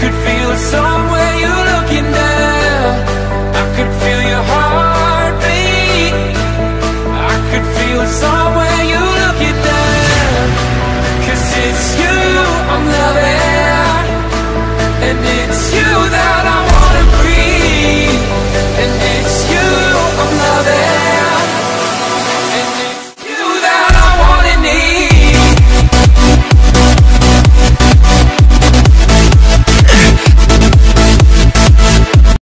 could feel